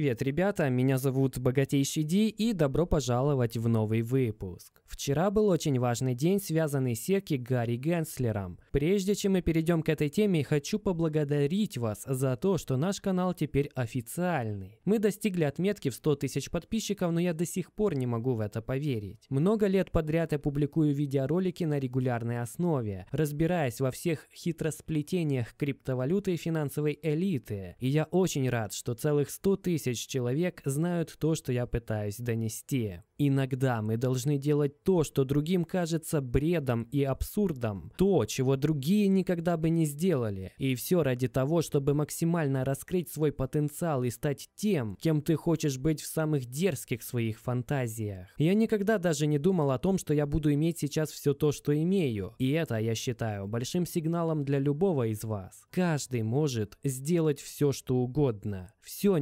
Привет, ребята! Меня зовут Богатейший Ди и добро пожаловать в новый выпуск. Вчера был очень важный день, связанный с Секи Гарри Генслером. Прежде чем мы перейдем к этой теме, хочу поблагодарить вас за то, что наш канал теперь официальный. Мы достигли отметки в 100 тысяч подписчиков, но я до сих пор не могу в это поверить. Много лет подряд я публикую видеоролики на регулярной основе, разбираясь во всех хитросплетениях криптовалюты и финансовой элиты. И я очень рад, что целых 100 тысяч человек знают то, что я пытаюсь донести. Иногда мы должны делать то, что другим кажется бредом и абсурдом, то, чего другие никогда бы не сделали. И все ради того, чтобы максимально раскрыть свой потенциал и стать тем, кем ты хочешь быть в самых дерзких своих фантазиях. Я никогда даже не думал о том, что я буду иметь сейчас все то, что имею. И это, я считаю, большим сигналом для любого из вас. Каждый может сделать все, что угодно. Все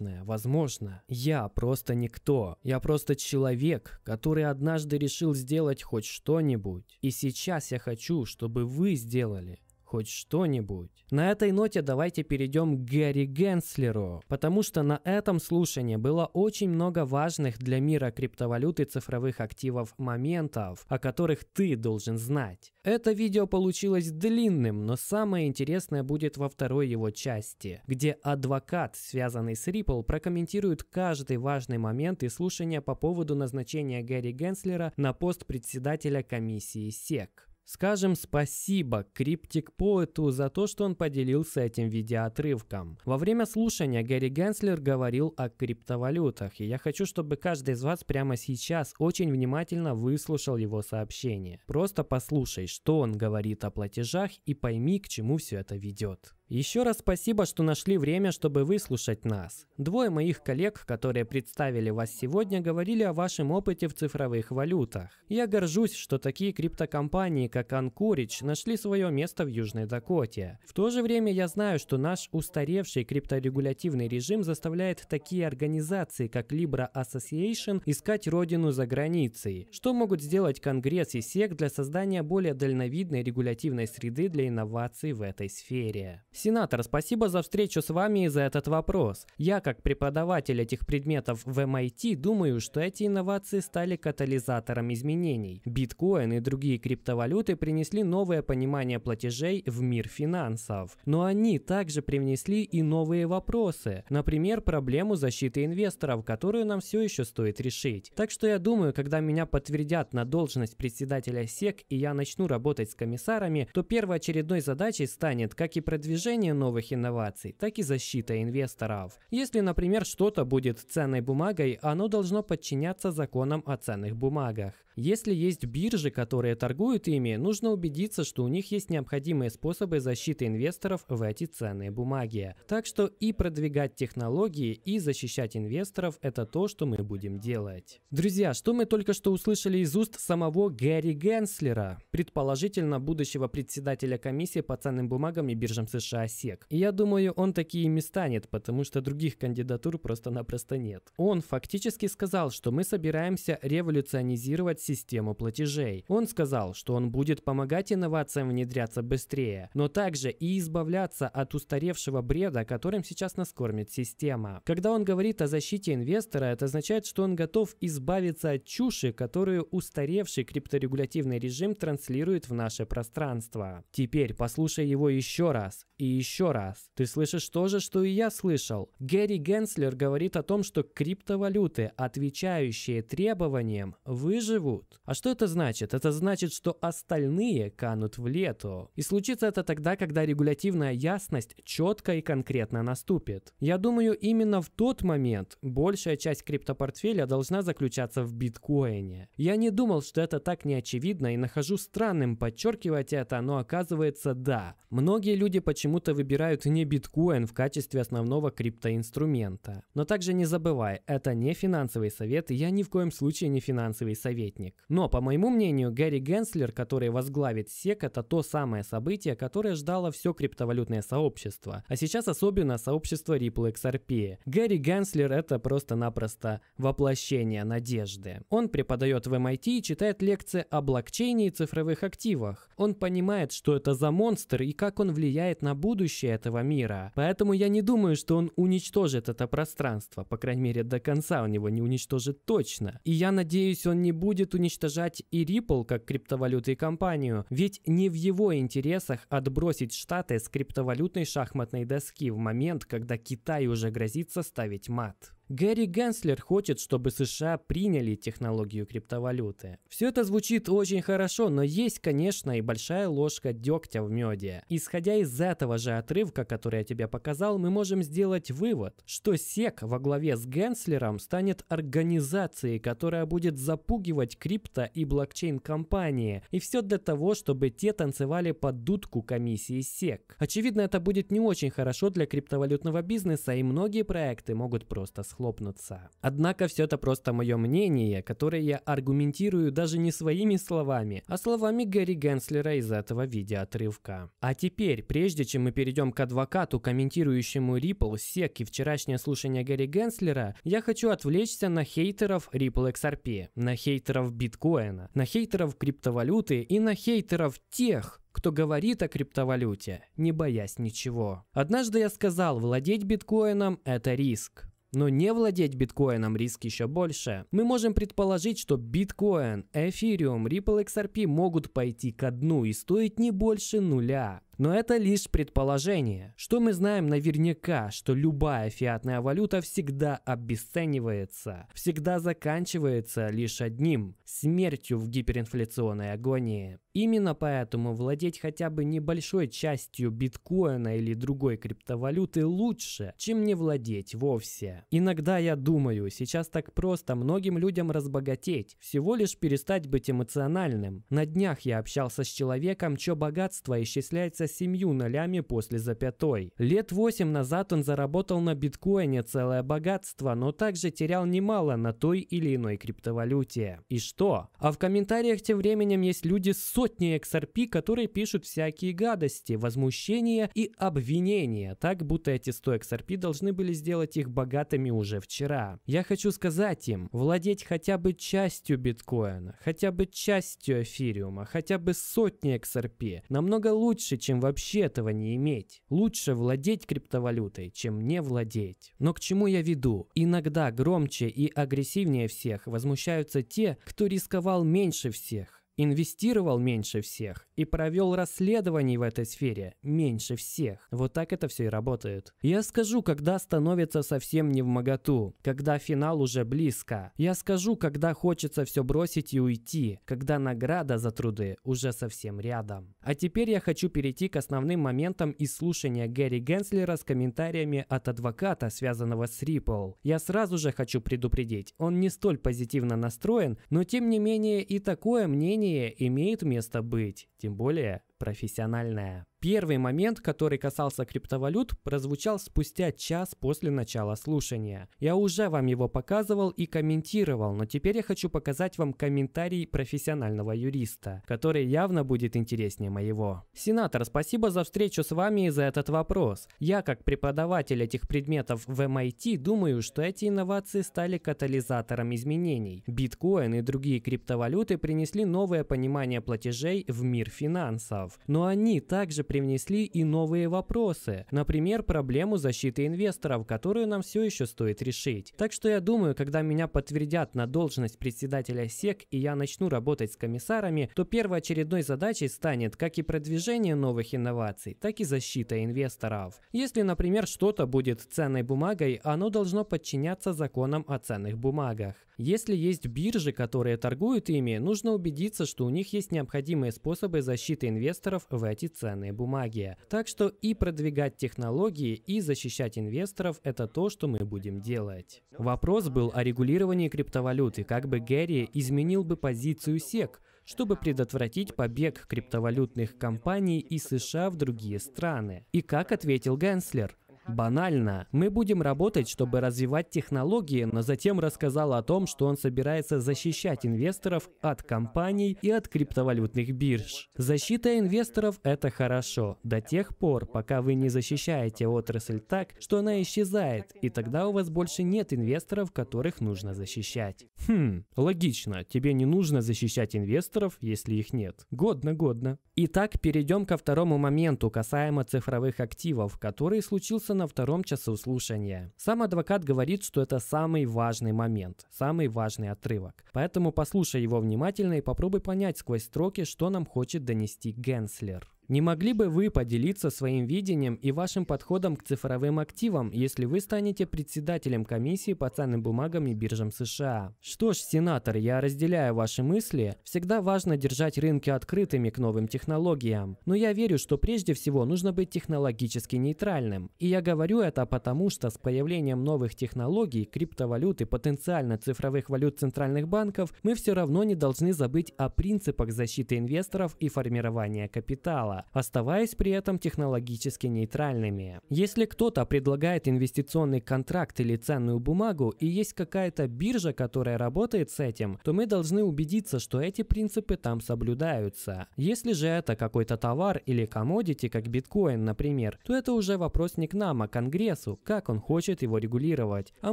невозможное возможно. Я просто никто. Я просто человек, который однажды решил сделать хоть что-нибудь. И сейчас я хочу, чтобы вы сделали хоть что-нибудь. На этой ноте давайте перейдем к Гэри Генслеру, потому что на этом слушании было очень много важных для мира криптовалюты цифровых активов моментов, о которых ты должен знать. Это видео получилось длинным, но самое интересное будет во второй его части, где адвокат, связанный с Ripple, прокомментирует каждый важный момент и слушания по поводу назначения Гэри Генслера на пост председателя комиссии SEC. Скажем спасибо Криптик Поэту за то, что он поделился этим видеоотрывком. Во время слушания Гэри Генслер говорил о криптовалютах, и я хочу, чтобы каждый из вас прямо сейчас очень внимательно выслушал его сообщение. Просто послушай, что он говорит о платежах и пойми, к чему все это ведет. Еще раз спасибо, что нашли время, чтобы выслушать нас. Двое моих коллег, которые представили вас сегодня, говорили о вашем опыте в цифровых валютах. Я горжусь, что такие криптокомпании, как Anchorage, нашли свое место в Южной Дакоте. В то же время я знаю, что наш устаревший крипторегулятивный режим заставляет такие организации, как Libra Association, искать родину за границей. Что могут сделать Конгресс и СЕК для создания более дальновидной регулятивной среды для инноваций в этой сфере? Сенатор, спасибо за встречу с вами и за этот вопрос. Я, как преподаватель этих предметов в MIT, думаю, что эти инновации стали катализатором изменений. Биткоин и другие криптовалюты принесли новое понимание платежей в мир финансов. Но они также привнесли и новые вопросы. Например, проблему защиты инвесторов, которую нам все еще стоит решить. Так что я думаю, когда меня подтвердят на должность председателя СЕК и я начну работать с комиссарами, то первоочередной задачей станет как и продвижение продвижение новых инноваций, так и защита инвесторов. Если, например, что-то будет ценной бумагой, оно должно подчиняться законам о ценных бумагах. Если есть биржи, которые торгуют ими, нужно убедиться, что у них есть необходимые способы защиты инвесторов в эти ценные бумаги. Так что и продвигать технологии, и защищать инвесторов – это то, что мы будем делать. Друзья, что мы только что услышали из уст самого Гэри Генслера, предположительно будущего председателя комиссии по ценным бумагам и биржам США SEC. И я думаю, он такие не станет, потому что других кандидатур просто-напросто нет. Он фактически сказал, что мы собираемся революционизировать систему платежей. Он сказал, что он будет помогать инновациям внедряться быстрее, но также и избавляться от устаревшего бреда, которым сейчас нас кормит система. Когда он говорит о защите инвестора, это означает, что он готов избавиться от чуши, которую устаревший крипторегулятивный режим транслирует в наше пространство. Теперь послушай его еще раз и еще раз. Ты слышишь то же, что и я слышал. Гэри Генслер говорит о том, что криптовалюты, отвечающие требованиям, выживут живут. А что это значит? Это значит, что остальные канут в лету. И случится это тогда, когда регулятивная ясность четко и конкретно наступит. Я думаю, именно в тот момент большая часть криптопортфеля должна заключаться в биткоине. Я не думал, что это так неочевидно и нахожу странным подчеркивать это, но оказывается да. Многие люди почему-то выбирают не биткоин в качестве основного криптоинструмента. Но также не забывай, это не финансовый совет, я ни в коем случае не финансовый советник. Но, по моему мнению, Гэри Генслер, который возглавит SEC, это то самое событие, которое ждало все криптовалютное сообщество, а сейчас особенно сообщество Ripple XRP. Гэри Генслер это просто-напросто воплощение надежды. Он преподает в MIT и читает лекции о блокчейне и цифровых активах. Он понимает, что это за монстр и как он влияет на будущее этого мира. Поэтому я не думаю, что он уничтожит это пространство. По крайней мере, до конца он его не уничтожит точно. И я надеюсь, он не будет уничтожать и Ripple как криптовалюту и компанию. Ведь не в его интересах отбросить Штаты с криптовалютной шахматной доски в момент, когда Китай уже грозится ставить мат. Гэри Генслер хочет, чтобы США приняли технологию криптовалюты. Все это звучит очень хорошо, но есть, конечно, и большая ложка дегтя в меде. Исходя из этого же отрывка, который я тебе показал, мы можем сделать вывод, что SEC во главе с Генслером станет организацией, которая будет запугивать крипто и блокчейн-компании. И все для того, чтобы те танцевали под дудку комиссии SEC. Очевидно, это будет не очень хорошо для криптовалютного бизнеса, и многие проекты могут просто схлопнуться схлопнуться. Однако все это просто мое мнение, которое я аргументирую даже не своими словами, а словами Гэри Генслера из этого видеоотрывка. А теперь, прежде чем мы перейдем к адвокату, комментирующему Ripple, SEC и вчерашнее слушание Гэри Генслера, я хочу отвлечься на хейтеров Ripple XRP, на хейтеров биткоина, на хейтеров криптовалюты и на хейтеров тех, кто говорит о криптовалюте, не боясь ничего. Однажды я сказал, владеть биткоином – это риск. Но не владеть биткоином риск еще больше. Мы можем предположить, что биткоин, эфириум, Ripple XRP могут пойти ко дну и стоить не больше нуля. Но это лишь предположение. Что мы знаем наверняка, что любая фиатная валюта всегда обесценивается, всегда заканчивается лишь одним – смертью в гиперинфляционной агонии. Именно поэтому владеть хотя бы небольшой частью биткоина или другой криптовалюты лучше, чем не владеть вовсе. Иногда я думаю, сейчас так просто многим людям разбогатеть, всего лишь перестать быть эмоциональным. На днях я общался с человеком, чье богатство исчисляется семью нолями после запятой. Лет восемь назад он заработал на биткоине целое богатство, но также терял немало на той или иной криптовалюте. И что? А в комментариях тем временем есть люди с сотней XRP, которые пишут всякие гадости, возмущения и обвинения, так будто эти 100 XRP должны были сделать их богатыми уже вчера. Я хочу сказать им, владеть хотя бы частью биткоина, хотя бы частью эфириума, хотя бы сотней XRP намного лучше, чем чем вообще этого не иметь. Лучше владеть криптовалютой, чем не владеть. Но к чему я веду? Иногда громче и агрессивнее всех возмущаются те, кто рисковал меньше всех инвестировал меньше всех и провел расследований в этой сфере меньше всех. Вот так это все и работает. Я скажу, когда становится совсем не в моготу, когда финал уже близко. Я скажу, когда хочется все бросить и уйти, когда награда за труды уже совсем рядом. А теперь я хочу перейти к основным моментам из слушания Гэри Генслера с комментариями от адвоката, связанного с Ripple. Я сразу же хочу предупредить, он не столь позитивно настроен, но тем не менее и такое мнение мнение имеет место быть, тем более профессиональное. Первый момент, который касался криптовалют, прозвучал спустя час после начала слушания. Я уже вам его показывал и комментировал, но теперь я хочу показать вам комментарий профессионального юриста, который явно будет интереснее моего. Сенатор, спасибо за встречу с вами и за этот вопрос. Я, как преподаватель этих предметов в MIT, думаю, что эти инновации стали катализатором изменений. Биткоин и другие криптовалюты принесли новое понимание платежей в мир финансов. Но они также привнесли и новые вопросы. Например, проблему защиты инвесторов, которую нам все еще стоит решить. Так что я думаю, когда меня подтвердят на должность председателя СЕК и я начну работать с комиссарами, то первоочередной задачей станет как и продвижение новых инноваций, так и защита инвесторов. Если, например, что-то будет ценной бумагой, оно должно подчиняться законам о ценных бумагах. Если есть биржи, которые торгуют ими, нужно убедиться, что у них есть необходимые способы защиты инвесторов в эти ценные бумаги. Так что и продвигать технологии, и защищать инвесторов – это то, что мы будем делать. Вопрос был о регулировании криптовалюты, как бы Гэри изменил бы позицию SEC, чтобы предотвратить побег криптовалютных компаний из США в другие страны. И как ответил Генслер – Банально. Мы будем работать, чтобы развивать технологии, но затем рассказал о том, что он собирается защищать инвесторов от компаний и от криптовалютных бирж. Защита инвесторов – это хорошо, до тех пор, пока вы не защищаете отрасль так, что она исчезает, и тогда у вас больше нет инвесторов, которых нужно защищать. Хм, логично, тебе не нужно защищать инвесторов, если их нет. Годно, годно. Итак, перейдем ко второму моменту касаемо цифровых активов, который случился на втором часу слушания. Сам адвокат говорит, что это самый важный момент, самый важный отрывок. Поэтому послушай его внимательно и попробуй понять сквозь строки, что нам хочет донести Генслер. Не могли бы вы поделиться своим видением и вашим подходом к цифровым активам, если вы станете председателем комиссии по ценным бумагам и биржам США? Что ж, сенатор, я разделяю ваши мысли. Всегда важно держать рынки открытыми к новым технологиям. Но я верю, что прежде всего нужно быть технологически нейтральным. И я говорю это потому, что с появлением новых технологий, криптовалют и потенциально цифровых валют центральных банков, мы все равно не должны забыть о принципах защиты инвесторов и формирования капитала оставаясь при этом технологически нейтральными. Если кто-то предлагает инвестиционный контракт или ценную бумагу и есть какая-то биржа, которая работает с этим, то мы должны убедиться, что эти принципы там соблюдаются. Если же это какой-то товар или комодити, как биткоин, например, то это уже вопрос не к нам, а к Конгрессу, как он хочет его регулировать. А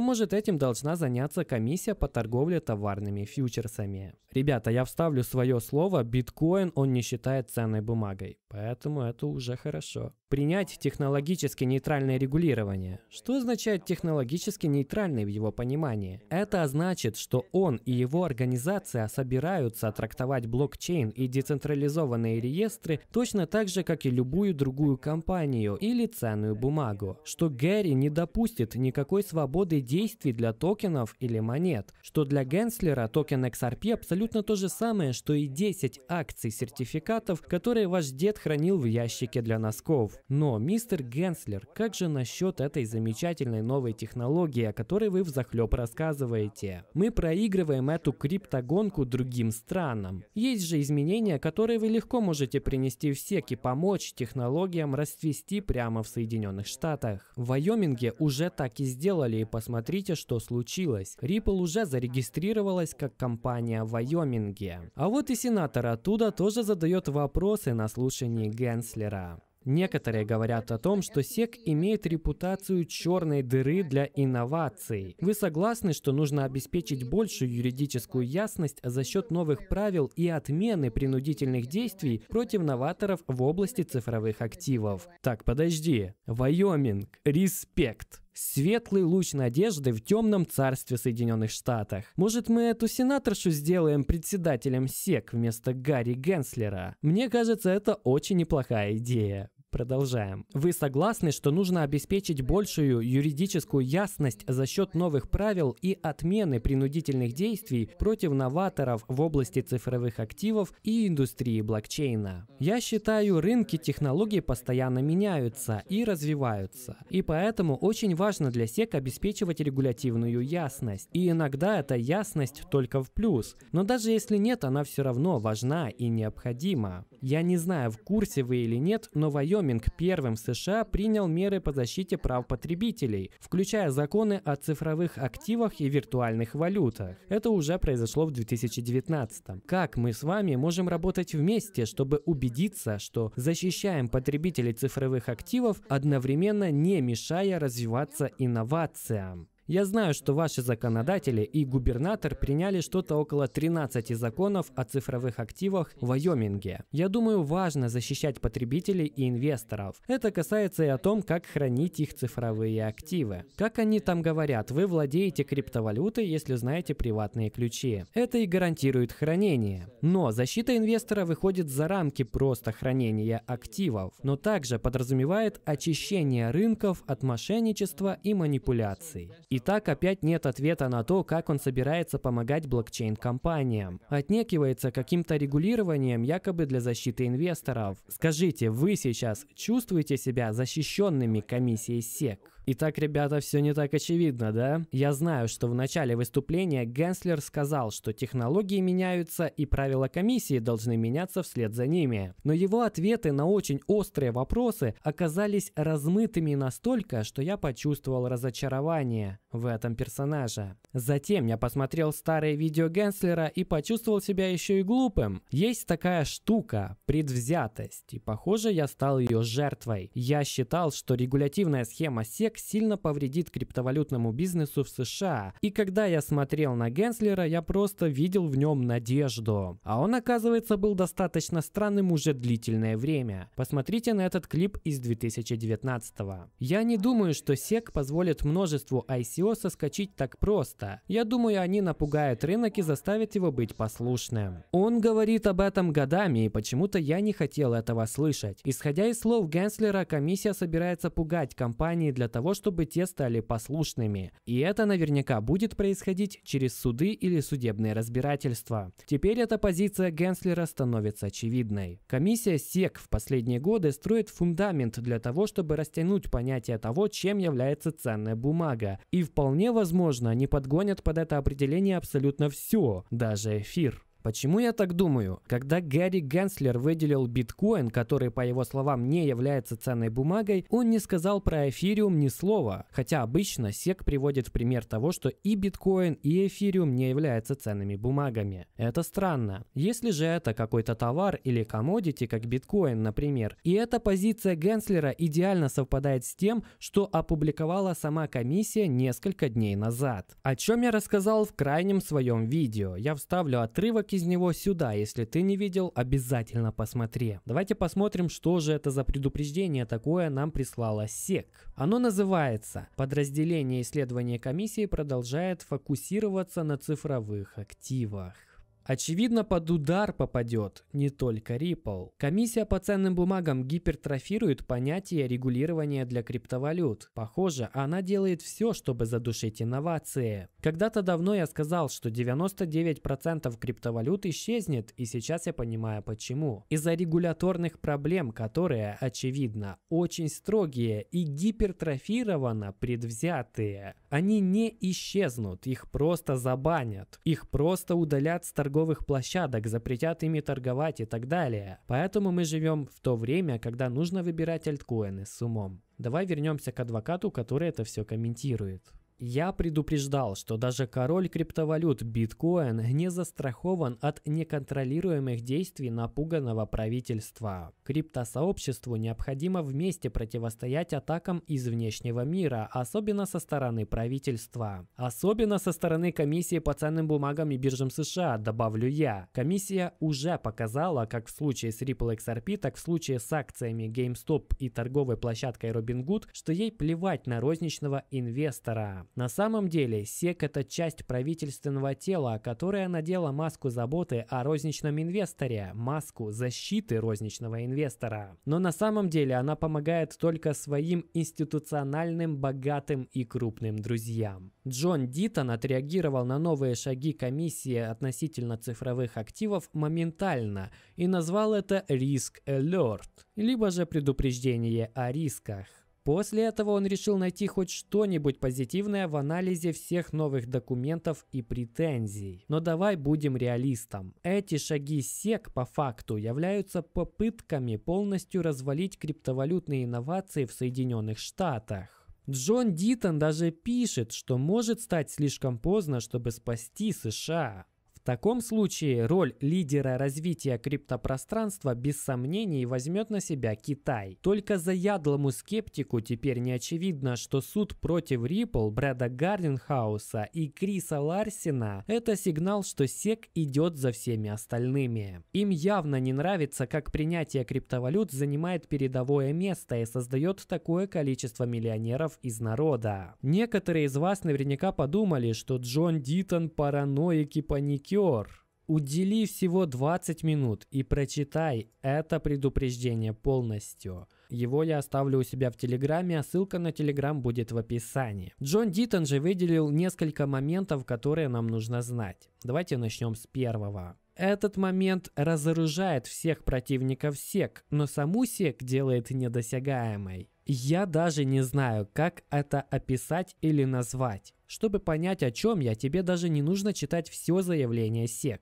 может этим должна заняться комиссия по торговле товарными фьючерсами. Ребята, я вставлю свое слово, биткоин он не считает ценной бумагой. Поэтому это уже хорошо. Принять технологически нейтральное регулирование. Что означает технологически нейтральный в его понимании? Это значит, что он и его организация собираются трактовать блокчейн и децентрализованные реестры точно так же, как и любую другую компанию или ценную бумагу. Что Гэри не допустит никакой свободы действий для токенов или монет. Что для Генслера токен XRP абсолютно то же самое, что и 10 акций сертификатов, которые ваш дед хранил в ящике для носков. Но, мистер Генслер, как же насчет этой замечательной новой технологии, о которой вы взахлеб рассказываете? Мы проигрываем эту криптогонку другим странам. Есть же изменения, которые вы легко можете принести в СЕК и помочь технологиям расцвести прямо в Соединенных Штатах. В Вайоминге уже так и сделали, и посмотрите, что случилось. Ripple уже зарегистрировалась как компания в Вайоминге. А вот и сенатор оттуда тоже задает вопросы на слушании Генслера. Некоторые говорят о том, что СЕК имеет репутацию черной дыры для инноваций. Вы согласны, что нужно обеспечить большую юридическую ясность за счет новых правил и отмены принудительных действий против новаторов в области цифровых активов? Так, подожди. Вайоминг. Респект. Светлый луч надежды в темном царстве Соединенных Штатах. Может, мы эту сенаторшу сделаем председателем СЕК вместо Гарри Генслера? Мне кажется, это очень неплохая идея. Продолжаем. Вы согласны, что нужно обеспечить большую юридическую ясность за счет новых правил и отмены принудительных действий против новаторов в области цифровых активов и индустрии блокчейна? Я считаю, рынки технологий постоянно меняются и развиваются. И поэтому очень важно для SEC обеспечивать регулятивную ясность. И иногда эта ясность только в плюс. Но даже если нет, она все равно важна и необходима. Я не знаю, в курсе вы или нет, но Вайоминг первым в США принял меры по защите прав потребителей, включая законы о цифровых активах и виртуальных валютах. Это уже произошло в 2019. Как мы с вами можем работать вместе, чтобы убедиться, что защищаем потребителей цифровых активов, одновременно не мешая развиваться инновациям? Я знаю, что ваши законодатели и губернатор приняли что-то около 13 законов о цифровых активах в Вайоминге. Я думаю, важно защищать потребителей и инвесторов. Это касается и о том, как хранить их цифровые активы. Как они там говорят, вы владеете криптовалютой, если знаете приватные ключи. Это и гарантирует хранение. Но защита инвестора выходит за рамки просто хранения активов, но также подразумевает очищение рынков от мошенничества и манипуляций. Итак, опять нет ответа на то, как он собирается помогать блокчейн-компаниям. Отнекивается каким-то регулированием якобы для защиты инвесторов. Скажите, вы сейчас чувствуете себя защищенными комиссией SEC? Итак, ребята, все не так очевидно, да? Я знаю, что в начале выступления Генслер сказал, что технологии меняются и правила комиссии должны меняться вслед за ними. Но его ответы на очень острые вопросы оказались размытыми настолько, что я почувствовал разочарование в этом персонаже. Затем я посмотрел старые видео Генслера и почувствовал себя еще и глупым. Есть такая штука – предвзятость, и похоже я стал ее жертвой. Я считал, что регулятивная схема SEC сильно повредит криптовалютному бизнесу в США. И когда я смотрел на Генслера, я просто видел в нем надежду. А он, оказывается, был достаточно странным уже длительное время. Посмотрите на этот клип из 2019 -го. Я не думаю, что SEC позволит множеству ICO соскочить так просто. Я думаю, они напугают рынок и заставят его быть послушным. Он говорит об этом годами, и почему-то я не хотел этого слышать. Исходя из слов Генслера, комиссия собирается пугать компании для того, чтобы те стали послушными. И это наверняка будет происходить через суды или судебные разбирательства. Теперь эта позиция Генслера становится очевидной. Комиссия СЕК в последние годы строит фундамент для того, чтобы растянуть понятие того, чем является ценная бумага. И вполне возможно, они подгонят под это определение абсолютно все, даже эфир. Почему я так думаю? Когда Гарри Генслер выделил биткоин, который, по его словам, не является ценной бумагой, он не сказал про эфириум ни слова. Хотя обычно SEC приводит в пример того, что и биткоин, и эфириум не являются ценными бумагами. Это странно. Если же это какой-то товар или комодити, как биткоин, например, и эта позиция Генслера идеально совпадает с тем, что опубликовала сама комиссия несколько дней назад. О чем я рассказал в крайнем своем видео. Я вставлю отрывок из него сюда. Если ты не видел, обязательно посмотри. Давайте посмотрим, что же это за предупреждение такое нам прислала СЕК. Оно называется «Подразделение исследования комиссии продолжает фокусироваться на цифровых активах». Очевидно, под удар попадет не только Ripple. Комиссия по ценным бумагам гипертрофирует понятие регулирования для криптовалют. Похоже, она делает все, чтобы задушить инновации. Когда-то давно я сказал, что 99% криптовалют исчезнет, и сейчас я понимаю почему. Из-за регуляторных проблем, которые, очевидно, очень строгие и гипертрофированно предвзятые. Они не исчезнут, их просто забанят. Их просто удалят с торговли торговых площадок, запретят ими торговать и так далее. Поэтому мы живем в то время, когда нужно выбирать альткоины с умом. Давай вернемся к адвокату, который это все комментирует. Я предупреждал, что даже король криптовалют биткоин не застрахован от неконтролируемых действий напуганного правительства. Криптосообществу необходимо вместе противостоять атакам из внешнего мира, особенно со стороны правительства. Особенно со стороны комиссии по ценным бумагам и биржам США, добавлю я. Комиссия уже показала, как в случае с Ripple XRP, так в случае с акциями GameStop и торговой площадкой Robinhood, что ей плевать на розничного инвестора. На самом деле, СЕК – это часть правительственного тела, которая надела маску заботы о розничном инвесторе, маску защиты розничного инвестора. Но на самом деле она помогает только своим институциональным, богатым и крупным друзьям. Джон Дитон отреагировал на новые шаги комиссии относительно цифровых активов моментально и назвал это «риск alert», либо же предупреждение о рисках. После этого он решил найти хоть что-нибудь позитивное в анализе всех новых документов и претензий. Но давай будем реалистом. Эти шаги СЕК по факту являются попытками полностью развалить криптовалютные инновации в Соединенных Штатах. Джон Дитон даже пишет, что может стать слишком поздно, чтобы спасти США. В таком случае роль лидера развития криптопространства без сомнений возьмет на себя Китай. Только заядлому скептику теперь не очевидно, что суд против Ripple, Брэда Гарденхауса и Криса Ларсина – это сигнал, что SEC идет за всеми остальными. Им явно не нравится, как принятие криптовалют занимает передовое место и создает такое количество миллионеров из народа. Некоторые из вас наверняка подумали, что Джон Дитон параноик и паникер, актер. Удели всего 20 минут и прочитай это предупреждение полностью. Его я оставлю у себя в Телеграме, а ссылка на Телеграм будет в описании. Джон Дитон же выделил несколько моментов, которые нам нужно знать. Давайте начнем с первого. Этот момент разоружает всех противников СЕК, но саму СЕК делает недосягаемой. Я даже не знаю, как это описать или назвать. Чтобы понять, о чем я, тебе даже не нужно читать все заявление SEC.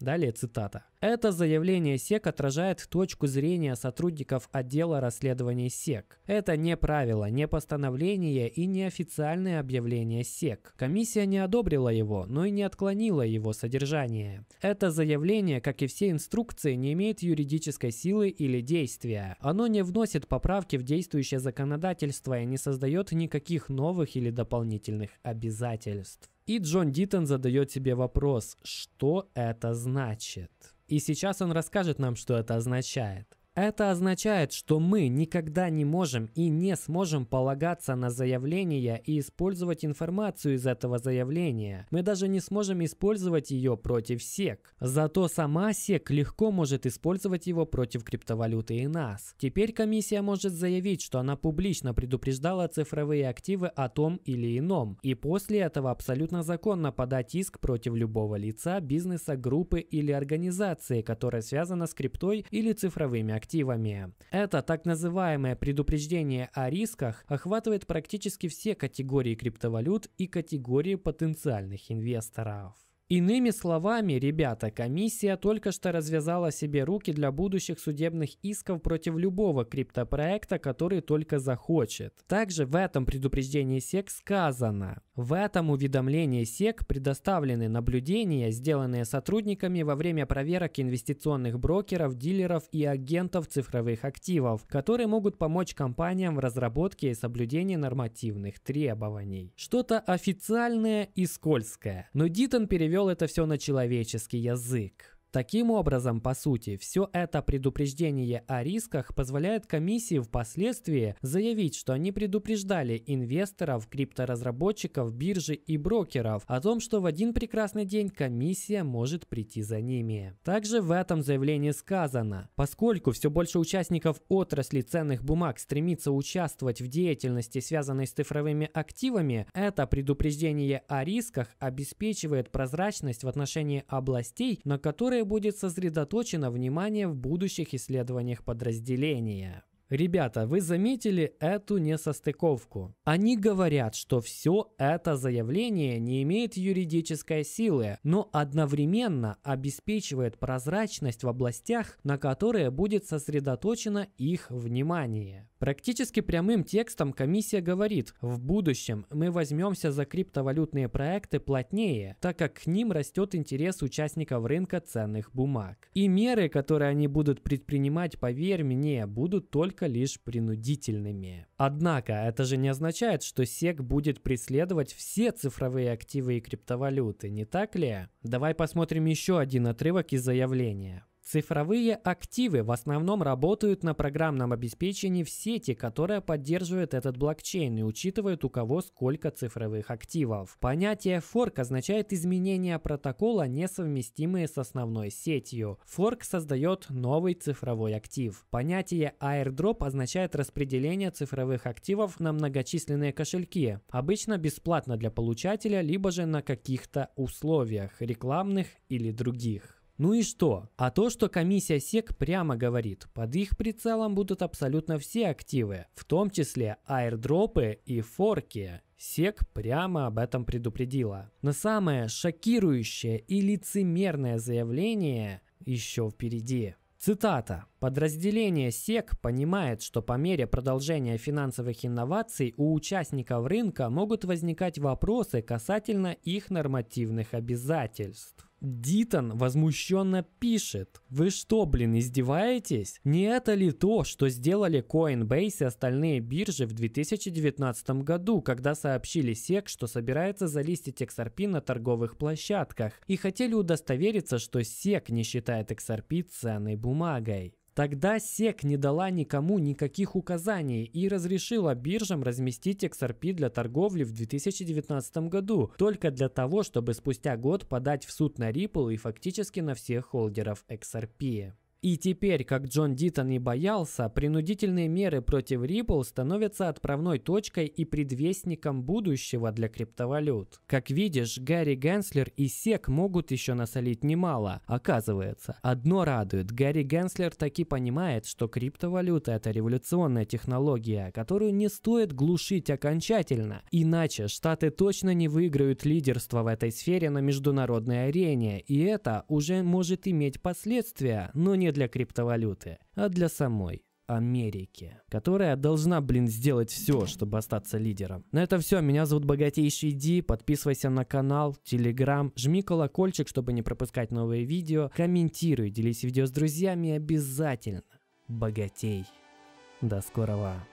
Далее цитата. Это заявление СЕК отражает точку зрения сотрудников отдела расследований СЕК. Это не правило, не постановление и не официальное объявление СЕК. Комиссия не одобрила его, но и не отклонила его содержание. Это заявление, как и все инструкции, не имеет юридической силы или действия. Оно не вносит поправки в действующее законодательство и не создает никаких новых или дополнительных обязательств. И Джон Дитон задает себе вопрос, что это значит. И сейчас он расскажет нам, что это означает. Это означает, что мы никогда не можем и не сможем полагаться на заявление и использовать информацию из этого заявления. Мы даже не сможем использовать ее против SEC. Зато сама SEC легко может использовать его против криптовалюты и нас. Теперь комиссия может заявить, что она публично предупреждала цифровые активы о том или ином, и после этого абсолютно законно подать иск против любого лица, бизнеса, группы или организации, которая связана с криптой или цифровыми активами активами. Это так называемое предупреждение о рисках охватывает практически все категории криптовалют и категории потенциальных инвесторов. Иными словами, ребята, комиссия только что развязала себе руки для будущих судебных исков против любого криптопроекта, который только захочет. Также в этом предупреждении SEC сказано, в этом уведомлении SEC предоставлены наблюдения, сделанные сотрудниками во время проверок инвестиционных брокеров, дилеров и агентов цифровых активов, которые могут помочь компаниям в разработке и соблюдении нормативных требований. Что-то официальное и скользкое. Но Дитон перевел перевел это все на человеческий язык. Таким образом, по сути, все это предупреждение о рисках позволяет комиссии впоследствии заявить, что они предупреждали инвесторов, крипторазработчиков, биржи и брокеров о том, что в один прекрасный день комиссия может прийти за ними. Также в этом заявлении сказано, поскольку все больше участников отрасли ценных бумаг стремится участвовать в деятельности, связанной с цифровыми активами, это предупреждение о рисках обеспечивает прозрачность в отношении областей, на которые будет сосредоточено внимание в будущих исследованиях подразделения. Ребята, вы заметили эту несостыковку? Они говорят, что все это заявление не имеет юридической силы, но одновременно обеспечивает прозрачность в областях, на которые будет сосредоточено их внимание. Практически прямым текстом комиссия говорит, в будущем мы возьмемся за криптовалютные проекты плотнее, так как к ним растет интерес участников рынка ценных бумаг. И меры, которые они будут предпринимать, поверь мне, будут только лишь принудительными. Однако, это же не означает, что SEC будет преследовать все цифровые активы и криптовалюты, не так ли? Давай посмотрим еще один отрывок из заявления. Цифровые активы в основном работают на программном обеспечении в сети, которая поддерживает этот блокчейн и учитывает у кого сколько цифровых активов. Понятие форк означает изменение протокола, несовместимые с основной сетью. Форк создает новый цифровой актив. Понятие airdrop означает распределение цифровых активов на многочисленные кошельки, обычно бесплатно для получателя, либо же на каких-то условиях, рекламных или других. Ну и что? А то, что комиссия СЕК прямо говорит, под их прицелом будут абсолютно все активы, в том числе аирдропы и форки. СЕК прямо об этом предупредила. Но самое шокирующее и лицемерное заявление еще впереди. Цитата. Подразделение СЕК понимает, что по мере продолжения финансовых инноваций у участников рынка могут возникать вопросы касательно их нормативных обязательств. Дитон возмущенно пишет. Вы что, блин, издеваетесь? Не это ли то, что сделали Coinbase и остальные биржи в 2019 году, когда сообщили SEC, что собирается залистить XRP на торговых площадках и хотели удостовериться, что SEC не считает XRP ценной бумагой? Тогда SEC не дала никому никаких указаний и разрешила биржам разместить XRP для торговли в 2019 году, только для того, чтобы спустя год подать в суд на Ripple и фактически на всех холдеров XRP. И теперь, как Джон Дитон и боялся, принудительные меры против Ripple становятся отправной точкой и предвестником будущего для криптовалют. Как видишь, Гарри Генслер и SEC могут еще насолить немало. Оказывается, одно радует, Гарри Генслер таки понимает, что криптовалюта это революционная технология, которую не стоит глушить окончательно, иначе Штаты точно не выиграют лидерство в этой сфере на международной арене, и это уже может иметь последствия, но не для криптовалюты, а для самой Америки, которая должна, блин, сделать все, чтобы остаться лидером. На это все. Меня зовут Богатейший Ди. Подписывайся на канал, телеграм, жми колокольчик, чтобы не пропускать новые видео. Комментируй, делись видео с друзьями обязательно. Богатей. До скорого.